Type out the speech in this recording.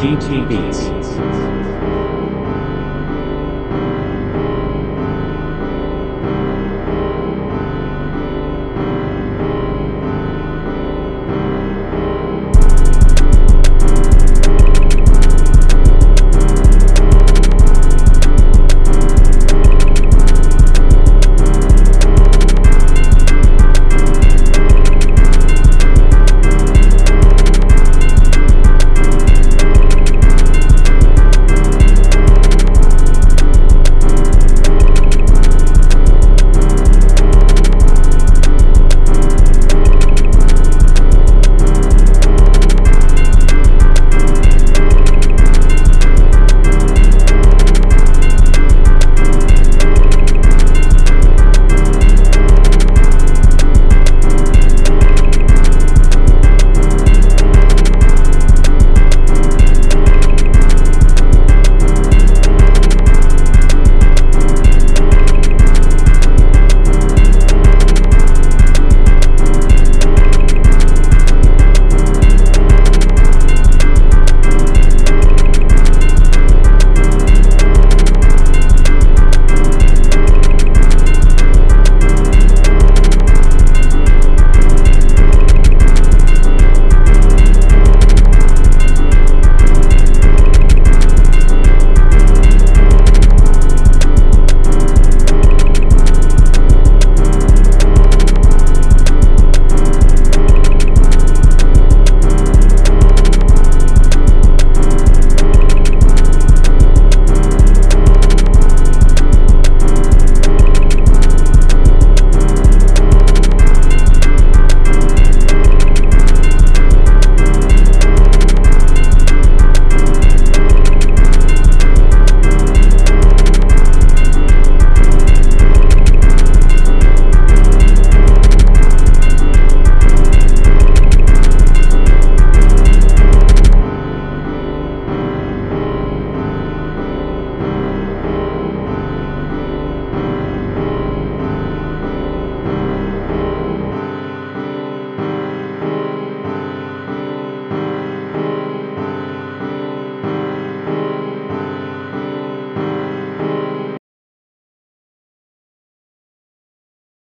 DT Beats.